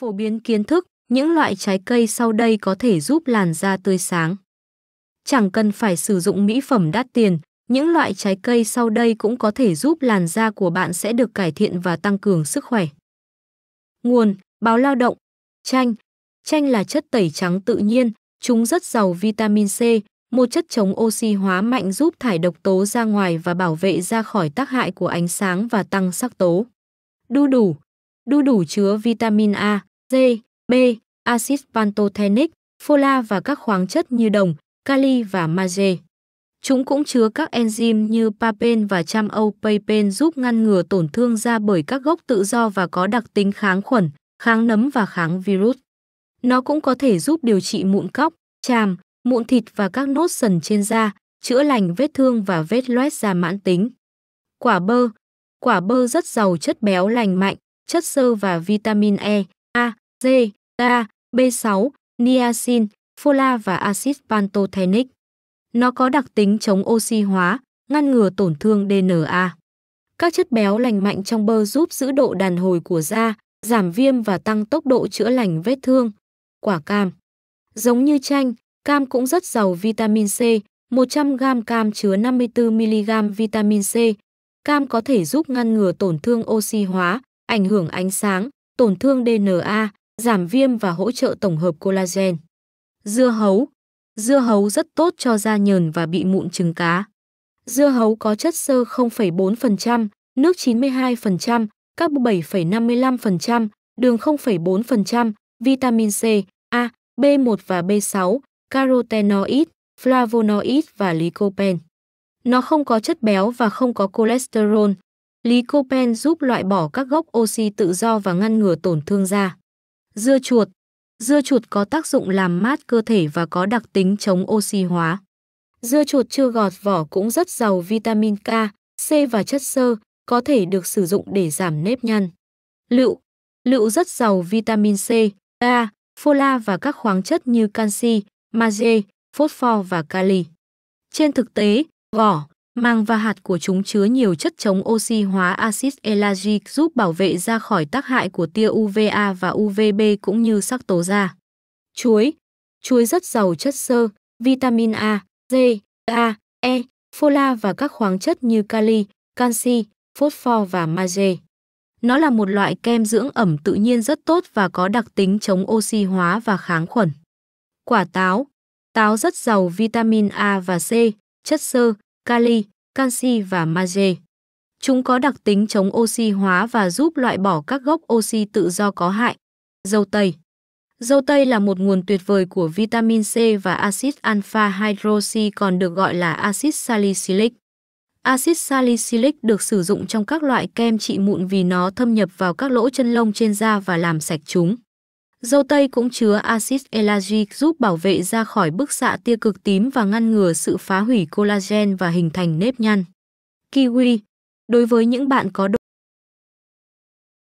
Phổ biến kiến thức, những loại trái cây sau đây có thể giúp làn da tươi sáng. Chẳng cần phải sử dụng mỹ phẩm đắt tiền, những loại trái cây sau đây cũng có thể giúp làn da của bạn sẽ được cải thiện và tăng cường sức khỏe. Nguồn: Báo Lao động. Chanh. Chanh là chất tẩy trắng tự nhiên, chúng rất giàu vitamin C, một chất chống oxy hóa mạnh giúp thải độc tố ra ngoài và bảo vệ da khỏi tác hại của ánh sáng và tăng sắc tố. Đu đủ. Đu đủ chứa vitamin A, D, B, axit pantothenic, fola và các khoáng chất như đồng, kali và magie. Chúng cũng chứa các enzyme như papain và chamopapain giúp ngăn ngừa tổn thương da bởi các gốc tự do và có đặc tính kháng khuẩn, kháng nấm và kháng virus. Nó cũng có thể giúp điều trị mụn cóc, chàm, mụn thịt và các nốt sần trên da, chữa lành vết thương và vết loét da mãn tính. Quả bơ Quả bơ rất giàu chất béo lành mạnh, chất xơ và vitamin E, A, D, A, B6, niacin, fola và axit pantothenic. Nó có đặc tính chống oxy hóa, ngăn ngừa tổn thương DNA. Các chất béo lành mạnh trong bơ giúp giữ độ đàn hồi của da, giảm viêm và tăng tốc độ chữa lành vết thương. Quả cam Giống như chanh, cam cũng rất giàu vitamin C, 100g cam chứa 54mg vitamin C. Cam có thể giúp ngăn ngừa tổn thương oxy hóa, ảnh hưởng ánh sáng, tổn thương DNA, giảm viêm và hỗ trợ tổng hợp collagen. Dưa hấu Dưa hấu rất tốt cho da nhờn và bị mụn trứng cá. Dưa hấu có chất xơ 0,4%, nước 92%, các 7,55%, đường 0,4%, vitamin C, A, B1 và B6, carotenoid, flavonoid và lycopene. Nó không có chất béo và không có cholesterol. Lycopene giúp loại bỏ các gốc oxy tự do và ngăn ngừa tổn thương da. Dưa chuột Dưa chuột có tác dụng làm mát cơ thể và có đặc tính chống oxy hóa. Dưa chuột chưa gọt vỏ cũng rất giàu vitamin K, C và chất xơ, có thể được sử dụng để giảm nếp nhăn. Lựu Lựu rất giàu vitamin C, A, fola và các khoáng chất như canxi, magie, phosphor và kali. Trên thực tế, vỏ, màng và hạt của chúng chứa nhiều chất chống oxy hóa axit elagic giúp bảo vệ da khỏi tác hại của tia UVA và UVB cũng như sắc tố da. Chuối Chuối rất giàu chất xơ, vitamin A, D, A, E, fola và các khoáng chất như kali, canxi, phosphor và magie. Nó là một loại kem dưỡng ẩm tự nhiên rất tốt và có đặc tính chống oxy hóa và kháng khuẩn. Quả táo Táo rất giàu vitamin A và C, chất xơ, kali, canxi và magie. Chúng có đặc tính chống oxy hóa và giúp loại bỏ các gốc oxy tự do có hại. Dâu tây Dâu tây là một nguồn tuyệt vời của vitamin C và axit alpha hydroxy còn được gọi là axit salicylic. Axit salicylic được sử dụng trong các loại kem trị mụn vì nó thâm nhập vào các lỗ chân lông trên da và làm sạch chúng. Dâu tây cũng chứa axit elagic giúp bảo vệ da khỏi bức xạ tia cực tím và ngăn ngừa sự phá hủy collagen và hình thành nếp nhăn. Kiwi Đối với những bạn có độ